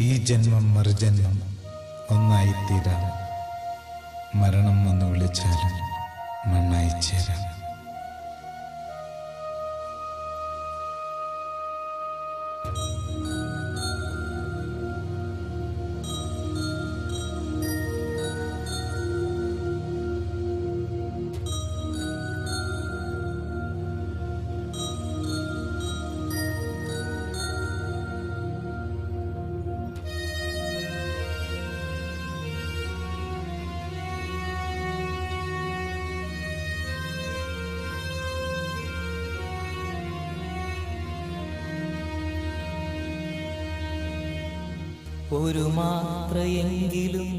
ഈ ജന്മം മറുജന്മം ഒന്നായിത്തീരാം. മരണം വന്ന് വിളിച്ചാലും മണ്ണായി ചേരാം. ഒരു മാത്രയെങ്കിലും